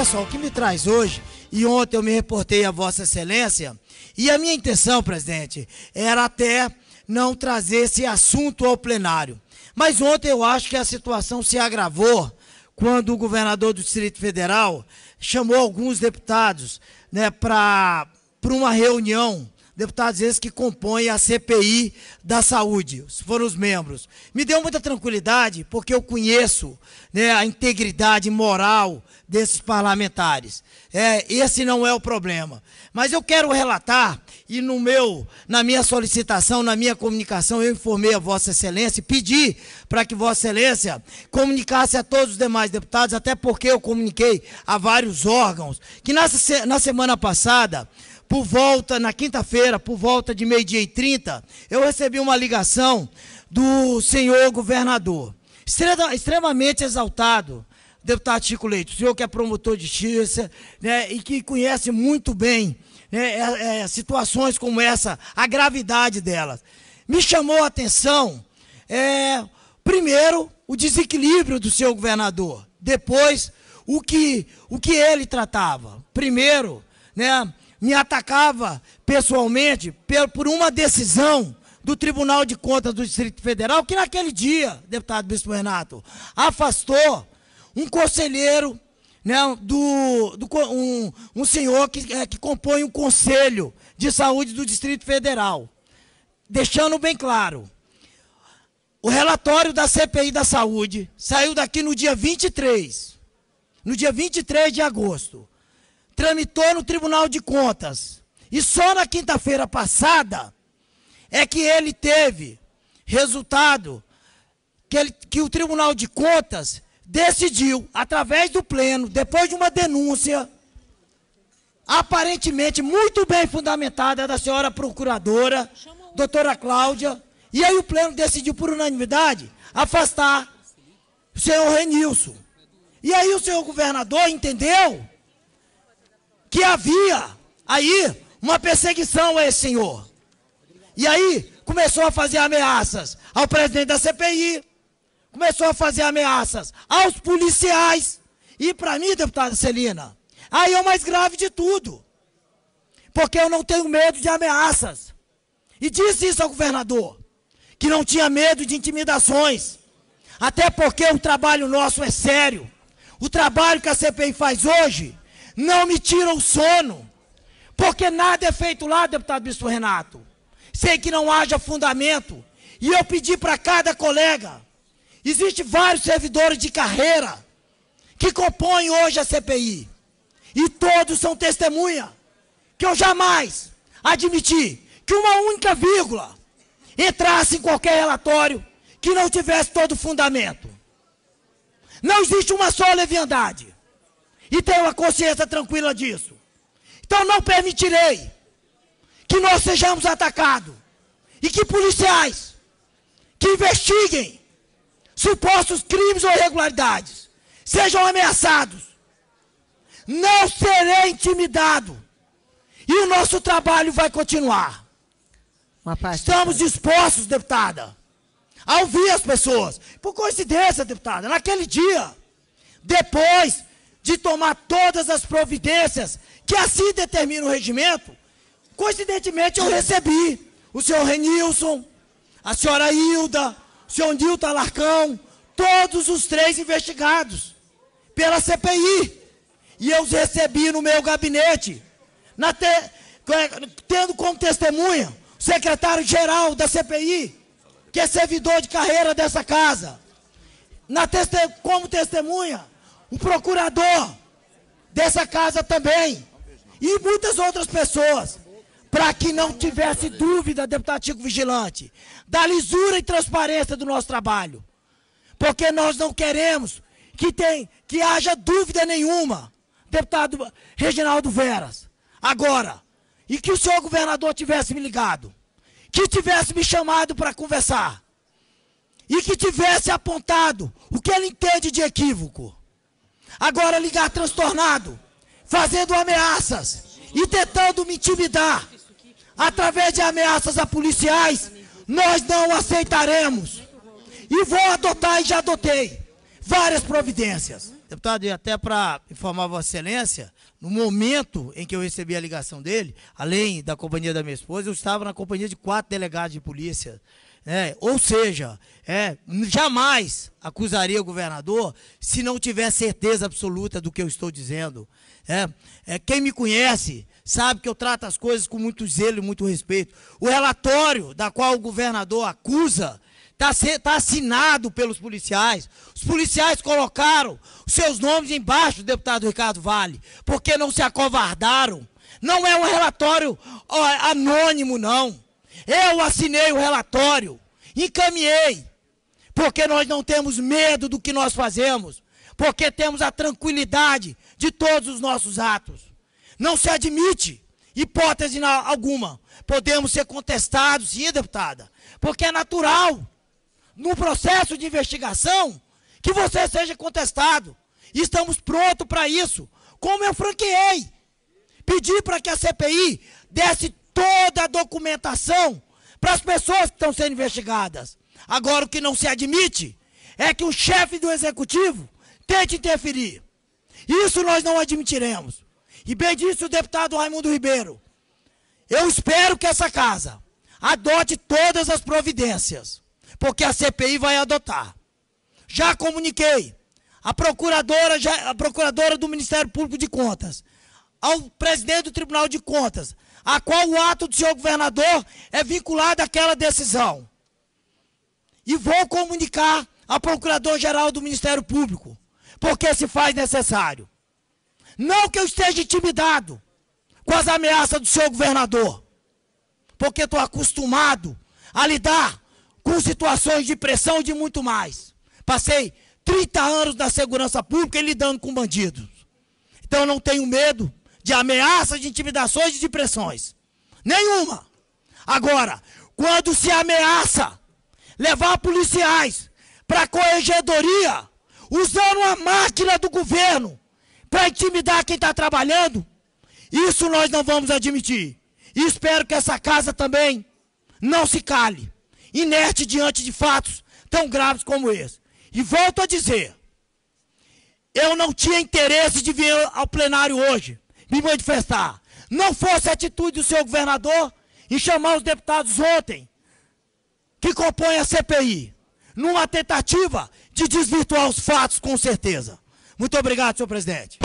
Olha só, o que me traz hoje, e ontem eu me reportei a Vossa Excelência, e a minha intenção, presidente, era até não trazer esse assunto ao plenário. Mas ontem eu acho que a situação se agravou quando o governador do Distrito Federal chamou alguns deputados né, para uma reunião deputados esses que compõem a CPI da saúde, foram os membros. Me deu muita tranquilidade, porque eu conheço né, a integridade moral desses parlamentares. É, esse não é o problema. Mas eu quero relatar, e no meu, na minha solicitação, na minha comunicação, eu informei a Vossa Excelência e pedi para que Vossa Excelência comunicasse a todos os demais deputados, até porque eu comuniquei a vários órgãos, que na, na semana passada por volta, na quinta-feira, por volta de meio-dia e trinta, eu recebi uma ligação do senhor governador, extremamente exaltado, deputado Chico Leite, o senhor que é promotor de justiça né, e que conhece muito bem né, é, é, situações como essa, a gravidade delas. Me chamou a atenção, é, primeiro, o desequilíbrio do seu governador, depois, o que, o que ele tratava. Primeiro, né, me atacava pessoalmente por uma decisão do Tribunal de Contas do Distrito Federal, que naquele dia, deputado Bispo Renato, afastou um conselheiro, né, do, do um, um, senhor que, é, que compõe o um Conselho de Saúde do Distrito Federal. Deixando bem claro, o relatório da CPI da Saúde saiu daqui no dia 23, no dia 23 de agosto tramitou no Tribunal de Contas. E só na quinta-feira passada é que ele teve resultado que, ele, que o Tribunal de Contas decidiu, através do pleno, depois de uma denúncia, aparentemente muito bem fundamentada da senhora procuradora, doutora Cláudia, e aí o pleno decidiu por unanimidade afastar o senhor Renilson. E aí o senhor governador entendeu que havia aí uma perseguição a esse senhor. E aí começou a fazer ameaças ao presidente da CPI, começou a fazer ameaças aos policiais. E para mim, deputada Celina, aí é o mais grave de tudo. Porque eu não tenho medo de ameaças. E disse isso ao governador, que não tinha medo de intimidações. Até porque o trabalho nosso é sério. O trabalho que a CPI faz hoje não me tira o sono. Porque nada é feito lá, deputado Bispo Renato. Sei que não haja fundamento. E eu pedi para cada colega. Existem vários servidores de carreira que compõem hoje a CPI. E todos são testemunha. Que eu jamais admiti que uma única vírgula entrasse em qualquer relatório que não tivesse todo fundamento. Não existe uma só leviandade e tenho a consciência tranquila disso. Então não permitirei que nós sejamos atacados e que policiais que investiguem supostos crimes ou irregularidades sejam ameaçados. Não serei intimidado e o nosso trabalho vai continuar. Estamos dispostos, deputada, a ouvir as pessoas. Por coincidência, deputada, naquele dia, depois de tomar todas as providências que assim determina o regimento, coincidentemente eu recebi o senhor Renilson, a senhora Hilda, o senhor Nilton Alarcão, todos os três investigados pela CPI. E eu os recebi no meu gabinete, te, tendo como testemunha o secretário-geral da CPI, que é servidor de carreira dessa casa. Como testemunha, o procurador dessa casa também, e muitas outras pessoas, para que não tivesse dúvida, deputado Chico Vigilante, da lisura e transparência do nosso trabalho. Porque nós não queremos que, tem, que haja dúvida nenhuma, deputado Reginaldo Veras. Agora, e que o senhor governador tivesse me ligado, que tivesse me chamado para conversar, e que tivesse apontado o que ele entende de equívoco. Agora ligar transtornado, fazendo ameaças e tentando me intimidar através de ameaças a policiais, nós não aceitaremos. E vou adotar e já adotei várias providências. Deputado, e até para informar Vossa Excelência, no momento em que eu recebi a ligação dele, além da companhia da minha esposa, eu estava na companhia de quatro delegados de polícia. É, ou seja, é, jamais acusaria o governador se não tiver certeza absoluta do que eu estou dizendo. É, é, quem me conhece sabe que eu trato as coisas com muito zelo e muito respeito. O relatório da qual o governador acusa Está tá assinado pelos policiais. Os policiais colocaram seus nomes embaixo, deputado Ricardo Vale, porque não se acovardaram. Não é um relatório anônimo, não. Eu assinei o relatório, encaminhei, porque nós não temos medo do que nós fazemos, porque temos a tranquilidade de todos os nossos atos. Não se admite hipótese alguma. Podemos ser contestados, sim, deputada, porque é natural no processo de investigação, que você seja contestado. Estamos prontos para isso. Como eu franqueei. Pedi para que a CPI desse toda a documentação para as pessoas que estão sendo investigadas. Agora, o que não se admite é que o chefe do executivo tente interferir. Isso nós não admitiremos. E bem disse o deputado Raimundo Ribeiro. Eu espero que essa casa adote todas as providências porque a CPI vai adotar. Já comuniquei a procuradora, a procuradora do Ministério Público de Contas, ao presidente do Tribunal de Contas, a qual o ato do senhor governador é vinculado àquela decisão. E vou comunicar ao procurador-geral do Ministério Público, porque se faz necessário. Não que eu esteja intimidado com as ameaças do senhor governador, porque estou acostumado a lidar com situações de pressão e de muito mais. Passei 30 anos na segurança pública e lidando com bandidos. Então eu não tenho medo de ameaças, de intimidações e de pressões. Nenhuma. Agora, quando se ameaça levar policiais para a corregedoria, usando a máquina do governo para intimidar quem está trabalhando, isso nós não vamos admitir. E espero que essa casa também não se cale inerte diante de fatos tão graves como esse. E volto a dizer, eu não tinha interesse de vir ao plenário hoje, me manifestar. Não fosse a atitude do senhor governador em chamar os deputados ontem, que compõem a CPI, numa tentativa de desvirtuar os fatos, com certeza. Muito obrigado, senhor presidente.